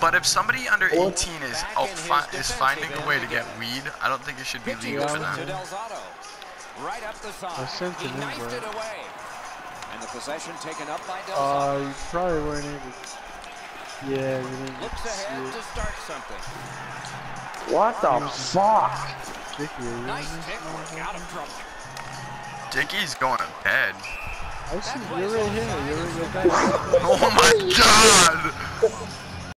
But if somebody under 18 is oh, fi is finding a way to get weed, I don't think it should be legal for them. Right up the side. I sent he knifed bro. it away. And the possession taken up by Del uh, Zotto. Uh, you probably weren't able. to... Yeah, you didn't Looks to see ahead it. to start something. What the fuck? Dickie, are you Nice in this pick work out of trouble. Dickie's going to bed. I see, you're right here. You're right there. Oh my god!